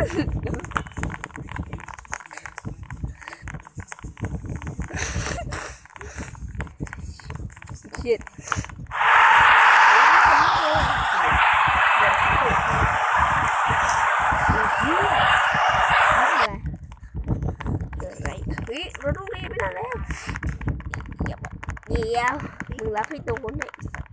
เขียดเกิดอะไรเฮ้ยรถลูกนี้ไม่นานแล้วเดี๋ยวเดี๋ยวมึงรับให้ตัวคนไหนอยสัส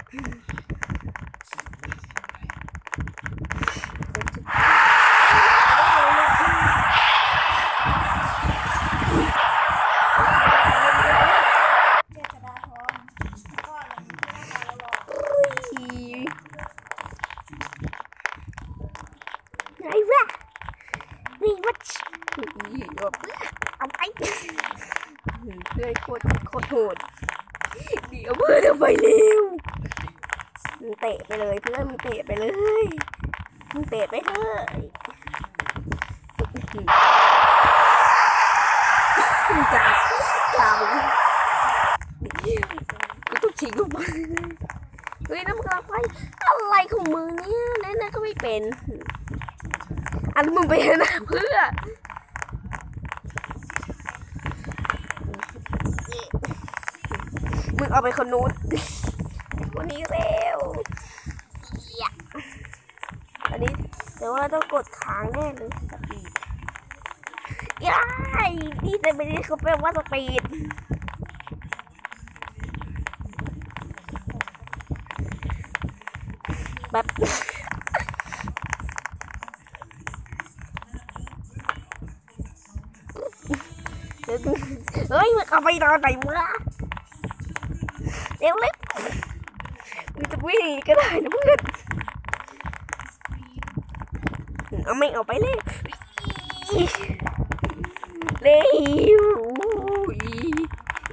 ไหนวะนี่วัด เอาไปเพื่อนโคตรโคตรโหดเดี๋ยวเพื่อนไปเร็วมึงเตะไปเลยเพื่อนมึงเตะไปเลยมึงเตะไปเถอะจับจับกูต้องฉีกกูไปเฮ้ยน้ำกลังไปอะไรของมึงเนี่ยเล่นนะก็ไม่เป็น อันมึงไปนะเพื่อง เอาไปคนนู้นวันนี้เร็วอันนี้เดี๋ยวว่าต้องกดค้างแน่เลยสปีดย้ายนี่แต่ไม่ได้เขาแปลว่าสปีดแบบเฮ้ยมึงเอาไปตอนไหนวะ เร็วเลยมึงจะวิ่งก็ได้นะเพื่อนเอาไม่เอาไปเลยเร็วอุ้ย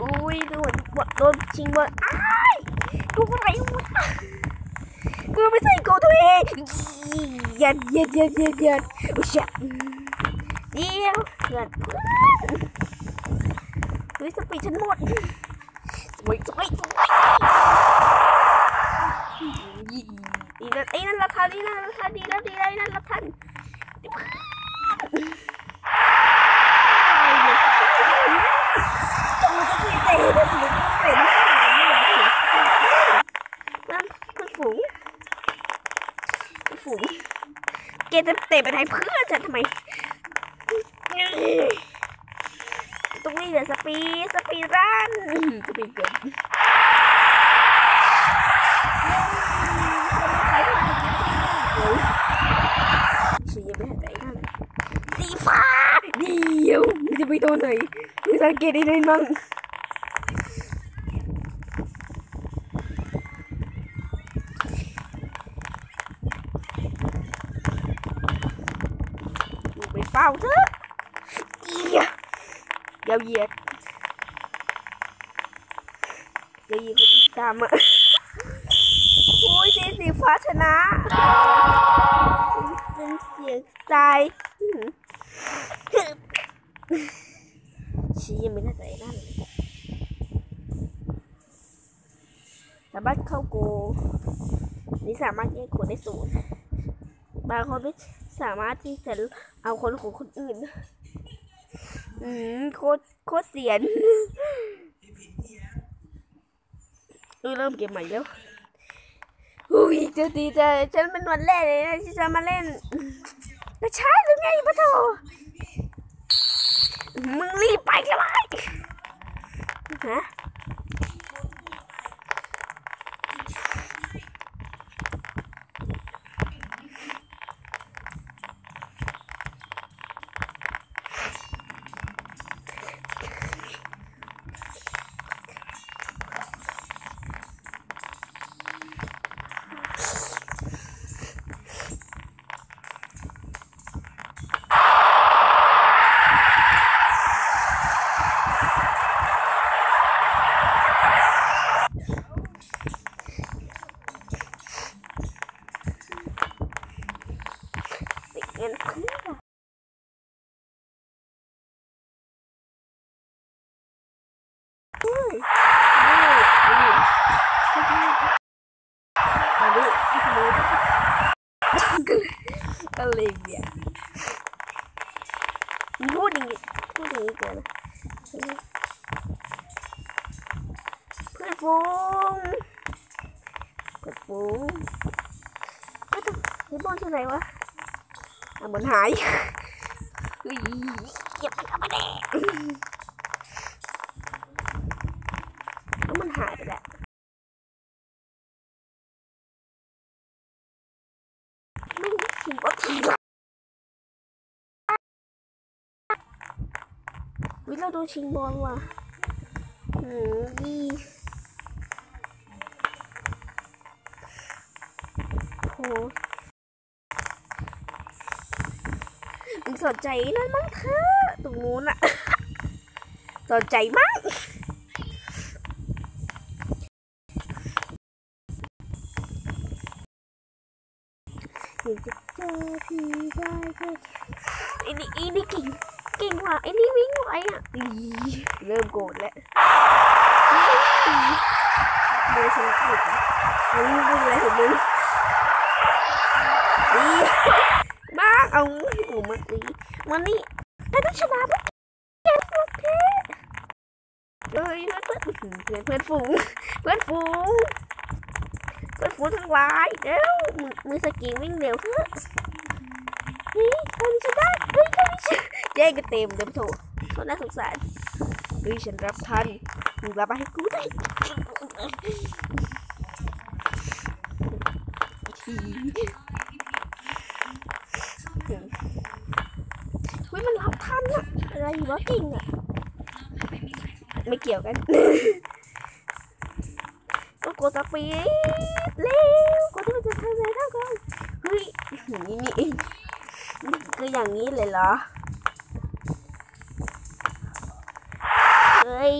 อุ้ยโดนโดนชิงบอลอ้ายดูอะไรวะกูไม่ใส่โกตัวเองยัดยัดยัดยัดยัดอุ้ยเดี๋ยวเพื่อนเพื่อนเฮ้ยสปีดฉันหมด วยสวยสวยดีนะไอ้นั่นละทันนี่นั่นละทันดีแล้วดีแล้วนั่นละทันนั่นเพื่อนฝูงเพื่อนฝูงแกจะเตะไปไหนเพื่อนฉันทำไม ตรงนี้เดี๋ยวสปีด สปีดรันสปีดเกินฉันยังไม่หายใจนั่นสีฟ้าเดียวมัน จะยมั้งมึงไปเฝ้าเถอะเอียยาวเหยียดยาวเหยียดติดตามอะโอ้ยสีสีฟ้าชนะเป็นเสียงใจชี้ยังไม่น่าใจนั่นสามารถเข้าโกนี่สามารถแยกคนได้ศูนย์บางคนไม่สามารถที่จะเอาคนของคนอื่น อืมโคตรโคตรเสียน เออเริ่มเกมใหม่แล้วอุ้ยจะดีใจฉันเป็นวันแรกเลยนะที่จะมาเล่นแล้วใช่หรือไงปะโถมึงรีบไปกันเลยฮะติดเงินเพื่อเฮ้ยนี่นี่อัน นี้อันนี้ก็เลยก็เลยเนี่ยพูดอย่างนี้ก่อนนะเพื่อนฟูงเพื่อนฟูงเฮ้ยเฮ้ยบอลที่ไหนวะอะบอลหายเฮ้ยเก็บมันเอามาแดกแล้วมันหายไปแล้วไม่ได้ชิงบอลทีละ วิเราโดนชิงบอลว่ะอืมดีโหมึงสนใจนั่นมั้งเธอตรงนู้นอะสนใจมั้งอยากจะเจอพี่ได้แค่อ้นี่อ้นี่เก่ง เก่งว่ะไอ้นี่วิ่งไวอะอีเริ่มโกรธแล้วเบอร์ชนะหนึ่งอันนี้วิ่งอะไรของมึงดีบ้าเอาโอ้มาตีมันนี่ถ้าต้องชนะเพื่อนแกสุดเท่เฮ้ยเพื่อนเพื่อนเพื่อนเพื่อนฝูงเพื่อนฝูงเพื่อนฝูงทั้งหลายเร็วมือมือสกีวิ่งเร็วเถอะ เฮ้ยทำฉันได้เฮ้ยทำฉันแย่งกันเต็มเต็มโถโคตรน่าสงสารเฮ้ยฉันรับทันมึงรับมาให้กูได้เฮ้ยมันรับทันอะอะไรวะเก่งอะไม่เกี่ยวกันต้องกดสปีดเร็วกดที่มันจะทำอะไรเท่ากันเฮ้ยอย่างนี้นี่เองนี่คื อย่างนี้เลยเหรอ เฮ้ย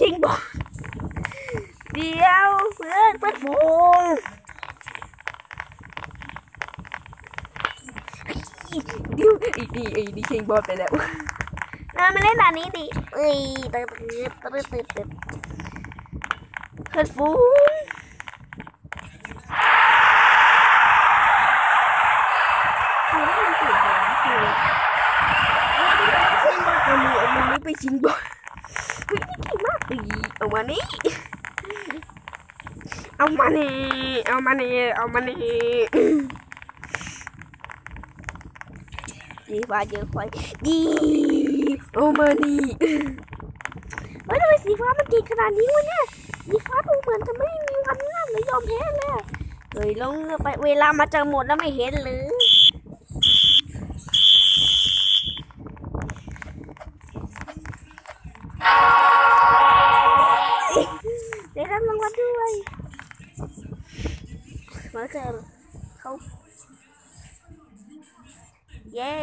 จริงบอกเดี๋ยวเพื่อนเพื่อนฝูงเดี๋ยวไอ้นี่ไอ้นี่ชิงบอลไปแล้วน่ามาเล่นด่านนี้ดิเอ้ยตื่นตื่นตื่นตื่นตื่อนฟูเอามือ เอามือไปชิงบอลเฮ้ยนี่เก่งมากดีเอามานี่เอามานี่เอามานี่เอามานี่ดีฟ้าเยอะควายดีเอามานี่เฮ้ยทำไมสีฟ้ามันเก่งขนาดนี้วะเนี่ยสีฟ้าดูเหมือนจะไม่มีวันนั่นเลยยอมแพ้เลยเฮ้ยลงไปเวลามาจะหมดแล้วไม่เห็นเลย เย้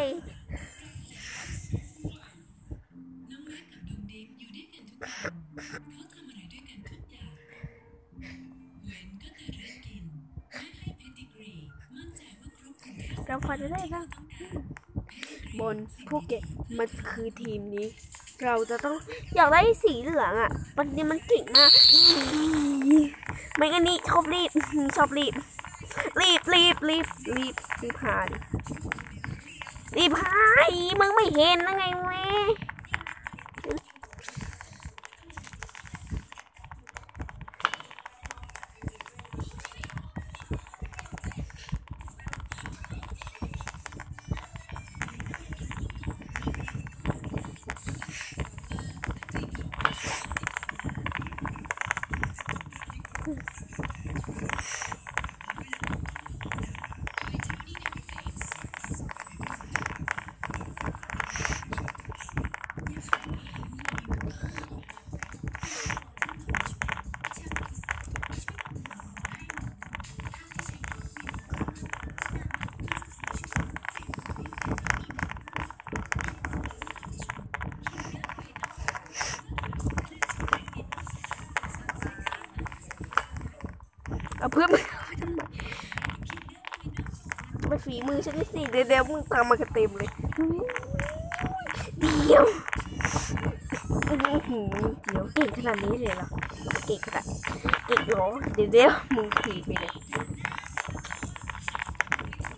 เราพอจะได้บ้างบนภูเก็ตมันคือทีมนี้ เราจะต้องอยากได้สีเหลืองอะมันนี้มันเก่งมากไม่งั้นนี่ชอบรีบชอบรีบรีบรีบรีบรีบรีบหาดิ สิบหายมึงไม่เห็นนะไงแม่ เอาเพื่อนมาทำไมไปฝีมือฉันนี่สิเดี๋ยวมึงตามมากันเต็มเลยเดียวอื้อหือเดี๋ยวเก่งขนาดนี้เลยเหรอเก่งขนาดเก่งเหรอเดี๋ยวเดี๋ยวมึงถีบไปเลย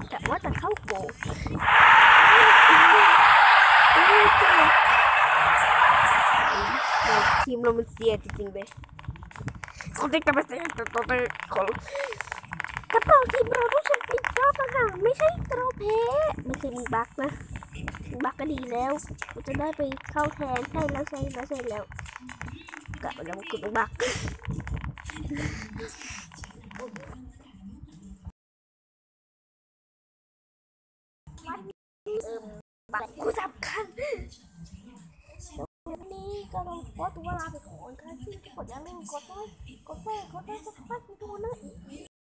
แต่ว่าจะเข้าโกลอุ๊บทีมเรามันเสียจริงๆเลย เขาได้กลับมาเสียตัวตัวไปของกระเป๋าทีมเราต้องชนะอีกรอบอะค่ะ ไม่ใช่เราแพ้ไม่ใช่มึงบักนะมึงบักก็ดีแล้วกูจะได้ไปเข้าแทนใช่แล้วใช่แล้วใช่แล้วกลับมาแล้วกูต้องบักกูสำคัญ ก็ต้องขอตัวลาไปก่อนค่ะที่กดอย่าลืมกดไลค์กดแชร์กดไลค์กด subscribe กูดูนะ